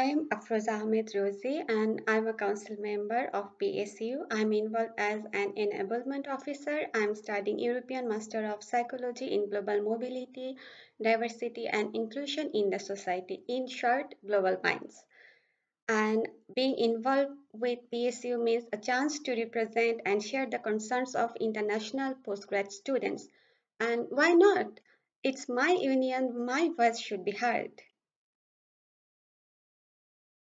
I'm Afroza Ahmed Rozi and I'm a council member of PSU. I'm involved as an enablement officer. I'm studying European Master of Psychology in Global Mobility, Diversity and Inclusion in the Society, in short, Global Minds. And being involved with PSU means a chance to represent and share the concerns of international postgrad students. And why not? It's my union, my voice should be heard.